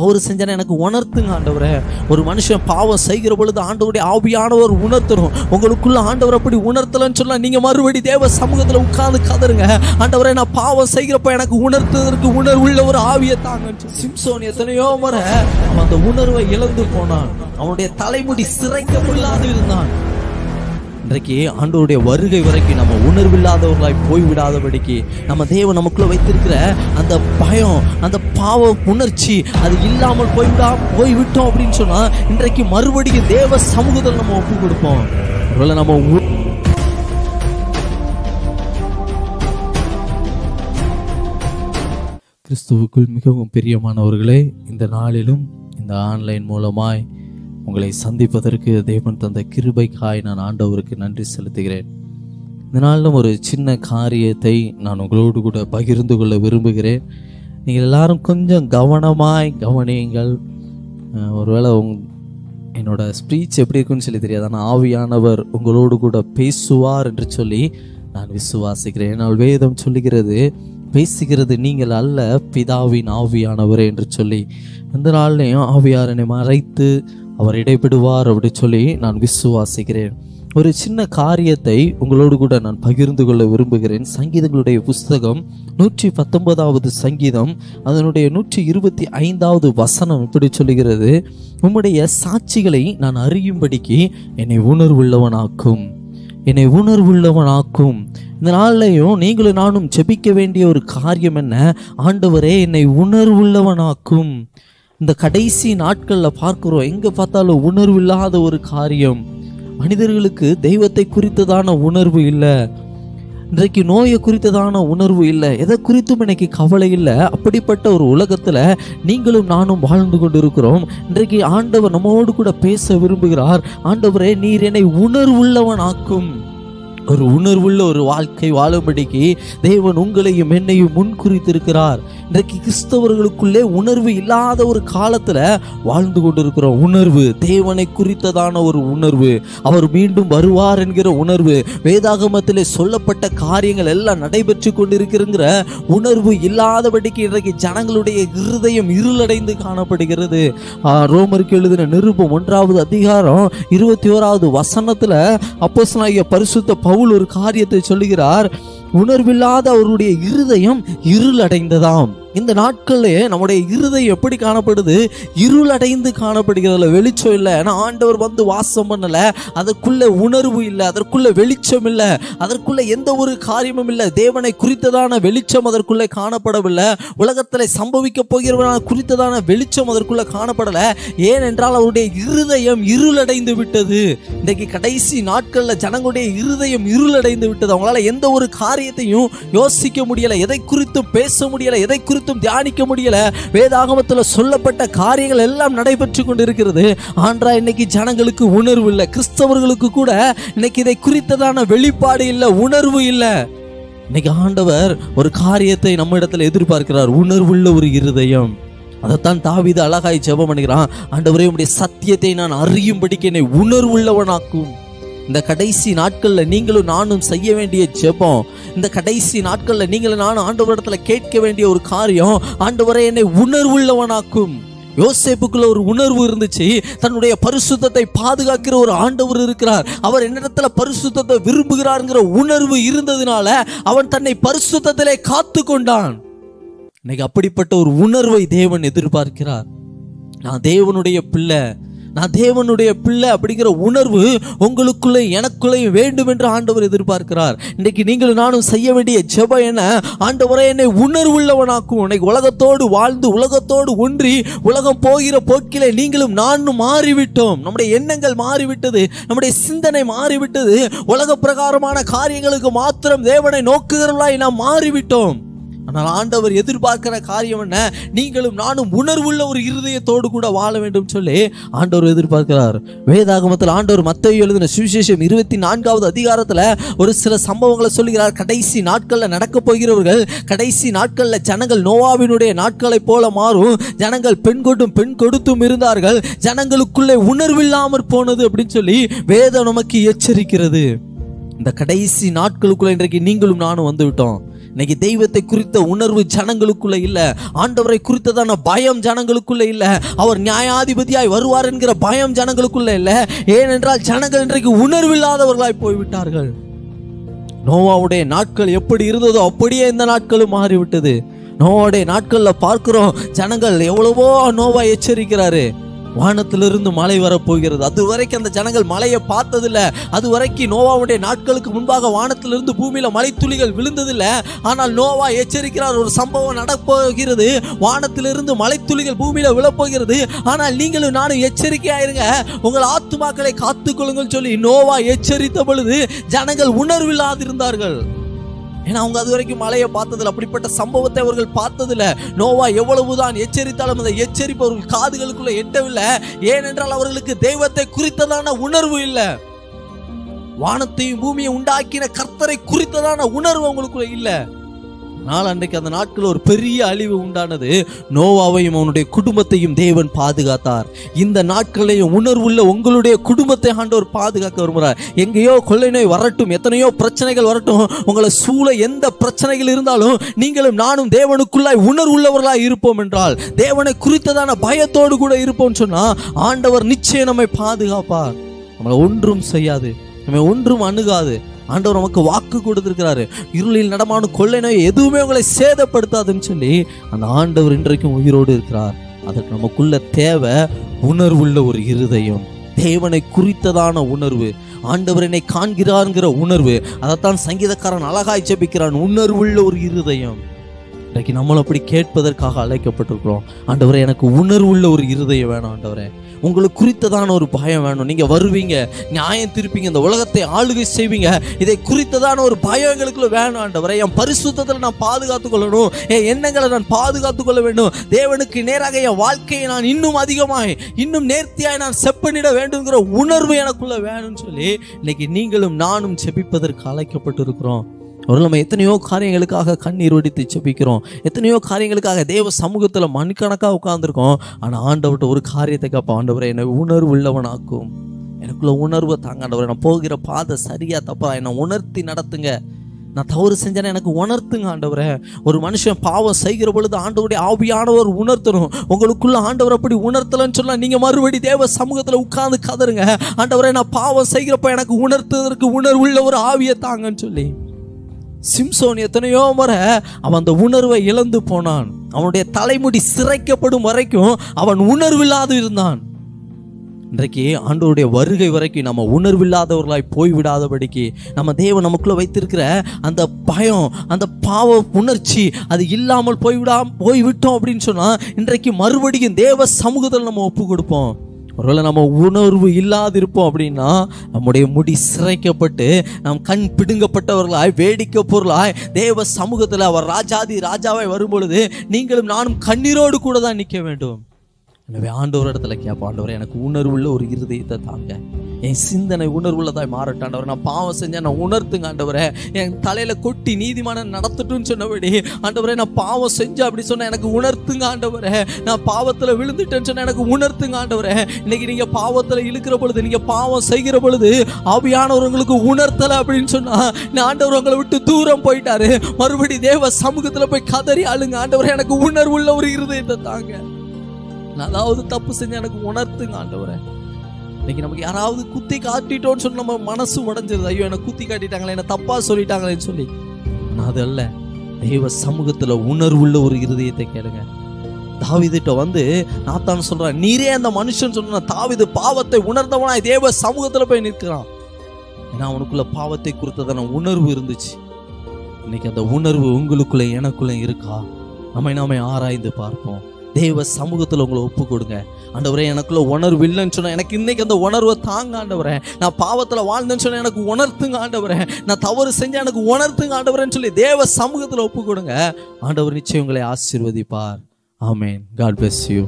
தவறு செஞ்சேன்னா எனக்கு உணர்த்துங்க ஆண்டவரே. ஒரு மனுஷன் பாவம் செய்கிற பொழுது ஆண்டவருடைய ஆவியானவர் உணர்த்தணும் உங்களுக்குள்ள ஆண்டவர் அப்படி உணர்த்தலன்னு சொல்ல நீங்க மறுபடி தேவ சமூகத்தில் உட்கார்ந்து கதருங்க. ஆண்டவரே நான் பாவம் செய்கிறப்ப எனக்கு உணர்த்துவதற்கு உணர்வுள்ள ஒரு ஆவியை தாங்க சிம்சோன் எத்தனையோ முறை அந்த உணர்வை இழந்து போனான். அவனுடைய தலைமுடி சிறைக்கப்படாது இருந்தான். இன்றைக்கு ஆண்டோருடைய வருகை வரைக்கும் நம்ம உணர்வில்லாதவர்களாய் போய்விடாதபடிக்கு நம்ம தேவன் நமக்குள்ள வைத்திருக்கிற அந்த பயம் அந்த பாவ உணர்ச்சி அது இல்லாமல் போய்விடா போய்விட்டோம் அப்படின்னு சொன்னா இன்றைக்கு மறுபடியும் தேவ சமூகத்தில் நம்ம ஒப்பு கொடுப்போம். ஒருவேளை நம்ம உ- கிறிஸ்துவுக்குள் மிகவும் பிரியமானவர்களே இந்த நாளிலும் இந்த ஆன்லைன் மூலமாய் உங்களை சந்திப்பதற்கு தேவன் தந்த கிருபைக்காய் நான் ஆண்டவருக்கு நன்றி செலுத்துகிறேன். இந்த ஒரு சின்ன காரியத்தை நான் உங்களோடு கூட பகிர்ந்து கொள்ள விரும்புகிறேன். நீங்கள் எல்லாரும் கொஞ்சம் கவனமாய் கவனியுங்கள். ஒருவேளை உங் என்னோட ஸ்பீச் எப்படி இருக்குன்னு சொல்லி தெரியாது. ஆனால் ஆவியானவர் உங்களோடு கூட பேசுவார் என்று சொல்லி நான் விசுவாசிக்கிறேன். ஏன்னால் வேதம் சொல்லுகிறது பேசுகிறது நீங்கள் அல்ல பிதாவின் ஆவியானவர் என்று சொல்லி. அந்த நாள்லையும் ஆவியாரனை மறைத்து அவர் இடைபெடுவார் அப்படி சொல்லி நான் விசுவாசிக்கிறேன். ஒரு சின்ன காரியத்தை உங்களோடு கூட நான் பகிர்ந்து கொள்ள விரும்புகிறேன். சங்கீதங்களுடைய புஸ்தகம் நூற்றி பத்தொன்பதாவது சங்கீதம் அதனுடைய நூற்றி இருபத்தி ஐந்தாவது வசனம் இப்படி சொல்லுகிறது உம்முடைய சாட்சிகளை நான் அறியும்படிக்கு என்னை உணர்வுள்ளவனாக்கும். என்னை உணர்வுள்ளவனாக்கும். இந்த நாள்லையும் நீங்களும் நானும் ஜெபிக்க வேண்டிய ஒரு காரியம் என்ன? ஆண்டவரே என்னை உணர்வுள்ளவனாக்கும். இந்த கடைசி நாட்களில் பார்க்குறோம். எங்கே பார்த்தாலும் உணர்வு இல்லாத ஒரு காரியம். மனிதர்களுக்கு தெய்வத்தை குறித்ததான உணர்வு இல்லை. இன்றைக்கு நோயை குறித்ததான உணர்வு இல்லை. எதை குறித்தும் எனக்கு கவலை இல்லை. அப்படிப்பட்ட ஒரு உலகத்தில் நீங்களும் நானும் வாழ்ந்து கொண்டிருக்கிறோம். இன்றைக்கு ஆண்டவர் நம்மோடு கூட பேச விரும்புகிறார். ஆண்டவரே நீர் என்னை உணர்வுள்ளவனாக்கும். ஒரு உணர்வுள்ள ஒரு வாழ்க்கை வாழும்படிக்கு தேவன் உங்களையும் என்னையும் முன்குறித்திருக்கிறார். இன்றைக்கு கிறிஸ்தவர்களுக்குள்ளே உணர்வு இல்லாத ஒரு காலத்தில் வாழ்ந்து கொண்டிருக்கிறோம் உணர்வு தேவனை குறித்ததான ஒரு உணர்வு அவர் மீண்டும் வருவார் என்கிற உணர்வு வேதாகமத்திலே சொல்லப்பட்ட காரியங்கள் எல்லாம் நடைபெற்று கொண்டிருக்கிறங்கிற உணர்வு இல்லாதபடிக்கு இன்றைக்கு ஜனங்களுடைய இருதயம் இருளடைந்து காணப்படுகிறது. ரோமருக்கு எழுதின நிருபம் ஒன்றாவது அதிகாரம் இருபத்தி ஓராவது வசனத்தில் அப்போஸ் பரிசுத்த பவுல் ஒரு காரியத்தை சொல்லுகிறார் உணர்வில்லாத அவருடைய இருதயம் இருளடைந்ததாம். இந்த நாட்களிலே நம்முடைய இருதயம் எப்படி காணப்படுது? இருளடைந்து காணப்படுகிறதுல வெளிச்சம் இல்லை. ஏன்னா ஆண்டவர் வந்து வாசம் பண்ணலை. அதற்குள்ள உணர்வு இல்லை. அதற்குள்ள வெளிச்சம் இல்லை. அதற்குள்ள எந்த ஒரு காரியமும் இல்லை. தேவனை குறித்ததான வெளிச்சம் அதற்குள்ளே காணப்படவில்லை. உலகத்தில் சம்பவிக்க போகிறவனான குறித்ததான வெளிச்சம் அதற்குள்ளே காணப்படலை. ஏனென்றால் அவருடைய இருதயம் இருளடைந்து விட்டது. இன்றைக்கு கடைசி நாட்களில் ஜனங்களுடைய இருதயம் இருளடைந்து விட்டது. அவங்களால எந்த ஒரு காரியத்தையும் யோசிக்க முடியலை. எதை குறித்து பேச முடியலை. எதை குறித்து குறித்தும் தியானிக்க முடியல. வேதாகமத்தில் சொல்லப்பட்ட காரியங்கள் எல்லாம் நடைபெற்று கொண்டிருக்கிறது. ஆன்றா இன்னைக்கு ஜனங்களுக்கு உணர்வு இல்லை. கிறிஸ்தவர்களுக்கு கூட இன்னைக்கு இதை குறித்ததான வெளிப்பாடு இல்லை உணர்வு இல்லை. இன்னைக்கு ஆண்டவர் ஒரு காரியத்தை நம்ம இடத்துல எதிர்பார்க்கிறார். உணர்வுள்ள ஒரு இருதயம். அதைத்தான் தாவித அழகாய் ஜெபம் பண்ணுகிறான். ஆண்டவரே உடைய சத்தியத்தை நான் அறியும்படிக்கு என்னை உணர்வுள்ளவனாக்கும். இந்த கடைசி நாட்களில் நீங்களும் நானும் செய்ய வேண்டிய ஜெபம். இந்த கடைசி நாட்களில் நீங்களும் நானும் ஆண்டவரிடத்தில் கேட்க வேண்டிய ஒரு காரியம் ஆண்டவரை என்னை உணர்வுள்ளவனாக்கும். யோசேப்புக்குள்ள ஒரு உணர்வு இருந்துச்சு. தன்னுடைய பரிசுத்தத்தை பாதுகாக்கிற ஒரு ஆண்டவர் இருக்கிறார். அவர் என்னிடத்துல பரிசுத்தத்தை விரும்புகிறாருங்கிற உணர்வு இருந்ததுனால அவன் தன்னை பரிசுத்தத்திலே காத்து கொண்டான் இன்னைக்கு அப்படிப்பட்ட ஒரு உணர்வை தேவன் எதிர்பார்க்கிறார். நான் தேவனுடைய பிள்ளை. நான் தேவனுடைய பிள்ளை அப்படிங்கிற உணர்வு உங்களுக்குள்ளே எனக்குள்ளே வேண்டும் என்று ஆண்டவர் எதிர்பார்க்கிறார். இன்றைக்கு நீங்களும் நானும் செய்ய வேண்டிய ஜெப என ஆண்டவரை என்னை உணர்வுள்ளவனாக்கும். இன்னைக்கு உலகத்தோடு வாழ்ந்து உலகத்தோடு ஒன்றி உலகம் போகிற போக்கிலே நீங்களும் நானும் மாறிவிட்டோம். நம்முடைய எண்ணங்கள் மாறிவிட்டது நம்முடைய சிந்தனை மாறிவிட்டது. உலக பிரகாரமான காரியங்களுக்கு மாத்திரம் தேவனை நோக்குகிறவர்களாய் நாம் மாறிவிட்டோம். ஆனால் ஆண்டவர் எதிர்பார்க்கிற காரியம் என்ன? நீங்களும் நானும் உணர்வுள்ள ஒரு இருதயத்தோடு கூட வாழ வேண்டும் சொல்லி ஆண்டவர் எதிர்பார்க்கிறார். வேதாகமத்தில் ஆண்டவர் மத்தேயு எழுதின சுவிசேஷம் இருபத்தி நான்காவது அதிகாரத்தில் ஒரு சில சம்பவங்களை சொல்லுகிறார் கடைசி நாட்களில் நடக்க போகிறவர்கள் கடைசி நாட்களில் ஜனங்கள் நோவாவினுடைய நாட்களைப் போல மாறும். ஜனங்கள் பெண் கொண்டும் பெண் கொடுத்தும் இருந்தார்கள். ஜனங்களுக்குள்ளே உணர்வில்லாமற் போனது அப்படின்னு சொல்லி வேதம் நமக்கு எச்சரிக்கிறது. இந்த கடைசி நாட்களுக்குள்ள இன்றைக்கு நீங்களும் நானும் வந்துவிட்டோம் இன்னைக்கு தெய்வத்தை குறித்த உணர்வு ஜனங்களுக்குள்ள இல்ல. ஆண்டவரை குறித்ததான பயம் ஜனங்களுக்குள்ள இல்ல. அவர் நியாயாதிபதியாய் வருவார் என்கிற பயம் ஜனங்களுக்குள்ள இல்ல. ஏனென்றால் ஜனங்கள் இன்றைக்கு உணர்வில்லாதவர்களாய் போய்விட்டார்கள். நோவாவுடைய நாட்கள் எப்படி இருந்ததோ அப்படியே இந்த நாட்களும் மாறிவிட்டது. நோவாவுடைய நாட்களில் பார்க்கிறோம் ஜனங்கள் எவ்வளவோ நோவா எச்சரிக்கிறாரு. வானத்திலிருந்து மழை வரப்போகிறது. அது வரைக்கும் அந்த ஜனங்கள் மழையை பார்த்ததில்ல. அது வரைக்கும் நோவாவுடைய நாட்களுக்கு முன்பாக வானத்திலிருந்து பூமியில மழைத்துளிகள் விழுந்ததில்ல. ஆனால் நோவா எச்சரிக்கிறார் ஒரு சம்பவம் நடப்போகிறது. வானத்திலிருந்து மழைத்துளிகள் பூமியில் விழப்போகிறது. ஆனால் நீங்களும் நானும் எச்சரிக்கையாயிருங்க. உங்கள் ஆத்துமாக்களை காத்துக்கொள்ளுங்கள் சொல்லி நோவா எச்சரித்த பொழுது ஜனங்கள் உணர்வில்லாதிருந்தார்கள். ஏன்னா அவங்க அது வரைக்கும் மலையை பார்த்ததில்ல. அப்படிப்பட்ட சம்பவத்தை அவர்கள் பார்த்ததில்ல. நோவா எவ்வளவுதான் எச்சரித்தாலும் அந்த எச்சரிப்பு அவர்கள் காதுகளுக்குள்ள எட்டவில்லை. ஏனென்றால் அவர்களுக்கு தெய்வத்தை குறித்ததான உணர்வு இல்லை. வானத்தையும் பூமியை உண்டாக்கின கர்த்தரை குறித்ததான உணர்வு அவங்களுக்குள்ள இல்லை. ஆனால் அன்றைக்கு அந்த நாட்கள் ஒரு பெரிய அழிவு உண்டானது. நோவாவையும் அவனுடைய குடும்பத்தையும் தேவன் பாதுகாத்தார். இந்த நாட்களையும் உணர்வுள்ள உங்களுடைய குடும்பத்தை ஆண்டவர் பாதுகாக்க விரும்புகிறார். எங்கேயோ கொள்ளை நோய் வரட்டும் எத்தனையோ பிரச்சனைகள் வரட்டும் உங்களை சூழ எந்த பிரச்சனைகள் இருந்தாலும் நீங்களும் நானும் தேவனுக்குள்ளாய் உணர்வுள்ளவர்களாய் இருப்போம் என்றால் தேவனை குறித்ததான பயத்தோடு கூட இருப்போம்னு சொன்னா ஆண்டவர் நிச்சயம் நம்மை பாதுகாப்பார். நம்மளை ஒன்றும் செய்யாது. நம்மை ஒன்றும் அணுகாது. ஆண்டவர் நமக்கு வாக்கு கொடுத்துருக்கிறாரு. இருளில் நடமாடும் கொள்ளை நோய் எதுவுமே உங்களை சேதப்படுத்தாதுன்னு சொல்லி அந்த ஆண்டவர் இன்றைக்கும் உயிரோடு இருக்கிறார். அதற்கு நமக்குள்ள தேவை உணர்வுள்ள ஒரு இருதயம். தேவனை குறித்ததான உணர்வு. ஆண்டவர் என்னை காண்கிறார்ங்கிற உணர்வு. அதைத்தான் சங்கீதக்காரன் அழகாய் ஜெபிக்கிறான். உணர்வுள்ள ஒரு இருதயம். இன்றைக்கு நம்மளும் அப்படி கேட்பதற்காக அழைக்கப்பட்டிருக்கிறோம். ஆண்டவரே எனக்கு உணர்வுள்ள ஒரு இருதயம் வேணும் ஆண்டவரே. உங்களுக்கு குறித்ததான ஒரு பயம் வேணும். நீங்கள் வருவீங்க நியாயம் திருப்பீங்க இந்த உலகத்தை ஆளுகை செய்வீங்க. இதை குறித்ததான ஒரு பயம் எங்களுக்குள்ள வேணும் ஆண்டவரே. என் பரிசுத்தத்தில் நான் பாதுகாத்துக் கொள்ளணும். என் எண்ணங்களை நான் பாதுகாத்துக் கொள்ள வேண்டும். தேவனுக்கு நேராக என் வாழ்க்கையை நான் இன்னும் அதிகமாய் இன்னும் நேர்த்தியாய் நான் செப்பனிட வேண்டுங்கிற உணர்வு எனக்குள்ள வேணும்னு சொல்லி இன்னைக்கு நீங்களும் நானும் செபிப்பதற்கு அழைக்கப்பட்டிருக்கிறோம். ஒரு நம்ம எத்தனையோ காரியங்களுக்காக கண்ணீர் வடித்து செபிக்கிறோம் எத்தனையோ காரியங்களுக்காக தேவ சமூகத்தில் மண்கணக்காக உட்காந்துருக்கோம் ஆனால் ஆண்டவர்கிட்ட ஒரு காரியத்தை கேட்போம். ஆண்டவரை என்னை உணர்வு உள்ளவனாக்கும் எனக்குள்ள உணர்வை தாங்க ஆண்டவரை. நான் போகிற பாதை சரியா தப்பா என்னை உணர்த்தி நடத்துங்க. நான் தவறு செஞ்சேன்னா எனக்கு உணர்த்துங்க ஆண்டவரை. ஒரு மனுஷன் பாவம் செய்கிற பொழுது ஆண்டவருடைய ஆவியானவர் உணர்த்தணும். உங்களுக்குள்ள ஆண்டவர் அப்படி உணர்த்தலன்னு சொன்னால் நீங்கள் மறுபடி தேவ சமூகத்தில் உட்காந்து கதருங்க ஆண்டவரை நான் பாவம் செய்கிறப்ப எனக்கு உணர்த்துவதற்கு உணர்வுள்ள ஒரு ஆவியை தாங்கன்னு சொல்லி. சிம்சோன் எத்தனையோ முறை அவன் அந்த உணர்வை இழந்து போனான். அவனுடைய தலைமுடி சிரைக்கப்படும் வரைக்கும் அவன் உணர்வில்லாது இருந்தான். இன்றைக்கு ஆண்டோருடைய வருகை வரைக்கும் நம்ம உணர்வில்லாதவர்களாய் போய்விடாதபடிக்கு நம்ம தேவன் நமக்குள்ளே வைத்திருக்கிற அந்த பயம் அந்த பாவ உணர்ச்சி அது இல்லாமல் போய்விடா போய்விட்டோம் அப்படின்னு சொன்னால் இன்றைக்கு மறுபடியும் தேவ சமூகத்தில் நம்ம ஒப்பு கொடுப்போம் ஒருவேளை நம்ம உணர்வு இல்லாதிருப்போம் அப்படின்னா நம்முடைய முடி சிறைக்கப்பட்டு நம் கண் பிடுங்கப்பட்டவர்களாய் வேடிக்கை பொருளாய் தேவ சமூகத்தில் அவர் ராஜாதி ராஜாவாய் வரும்பொழுது நீங்களும் நானும் கண்ணீரோடு கூட தான் நிற்க வேண்டும். எனவே ஆண்டவர் இடத்துல கேட்போம். ஆண்டவர் எனக்கு உணர்வுள்ள ஒரு இருதயத்தை தாங்க. என் சிந்தனை உணர்வுள்ளதாய் மாறட்டாண்டவர் நான் பாவம் செஞ்சேன் நான் உணர்த்துங்க ஆண்டவரே. என் தலையில கொட்டி நீதிமானம் நடத்தட்டும்னு சொன்னபடி ஆண்டவரே நான் பாவம் செஞ்சேன் அப்படி சொன்ன எனக்கு உணர்த்துங்க ஆண்டவரை. நான் பாவத்தில் விழுந்துட்டேன்னு சொன்ன எனக்கு உணர்த்துங்க ஆண்டவரை. இன்னைக்கு நீங்க பாவத்தில் இழுக்கிற பொழுது நீங்க பாவம் செய்கிற பொழுது ஆவியானவர்களுக்கு உணர்த்தல அப்படின்னு சொன்னா நான் ஆண்டவர் உங்களை விட்டு தூரம் போயிட்டாரு. மறுபடி தேவ சமூகத்தில் போய் கதறி ஆளுங்க ஆண்டவரை. எனக்கு உணர்வுள்ள ஒரு இருதயத்தை தாங்க. நான் அதாவது தப்பு செஞ்சு எனக்கு உணர்த்துங்க ஆண்டவரே. இன்னைக்கு நமக்கு யாராவது குத்தி காட்டிட்டோன்னு சொல்லி நம்ம மனசு உடஞ்சிருது ஐயோ என்ன குத்தி காட்டிட்டாங்களே என்ன தப்பா சொல்லிட்டாங்களேன்னு சொல்லி. ஆனால் அது அல்ல தெய்வ சமூகத்தில் உணர்வுள்ள ஒரு இருதயத்தை கேளுங்க. தாவிதிட்ட வந்து நாத்தான் சொல்றான் நீரே அந்த மனுஷன் சொன்ன தாவிது பாவத்தை உணர்ந்தவனாய் தேவ சமூகத்துல போய் நிற்கிறான். ஏன்னா அவனுக்குள்ள பாவத்தை குறித்ததான உணர்வு இருந்துச்சு. இன்னைக்கு அந்த உணர்வு உங்களுக்குள்ள எனக்குள்ள இருக்கா? நம்மை நாமே ஆராய்ந்து பார்ப்போம். தேவ சமூகத்தில் உங்களை ஒப்பு கொடுங்க ஆண்டவரே எனக்குள்ள உணர்வு இல்லைன்னு சொன்னா எனக்கு இன்னைக்கு அந்த உணர்வை தாங்க ஆண்டவரேன் நான் பாவத்தில் வாழ்ந்தேன்னு சொன்னா எனக்கு உணர்த்துங்க ஆண்டவரேன் நான் தவறு செஞ்சா எனக்கு உணர்த்துங்க ஆண்டவரேன்னு சொல்லி தேவ சமூகத்தில் ஒப்பு கொடுங்க ஆண்டவர் நிச்சயம் உங்களை ஆசீர்வதிப்பார். ஆமேன். God bless you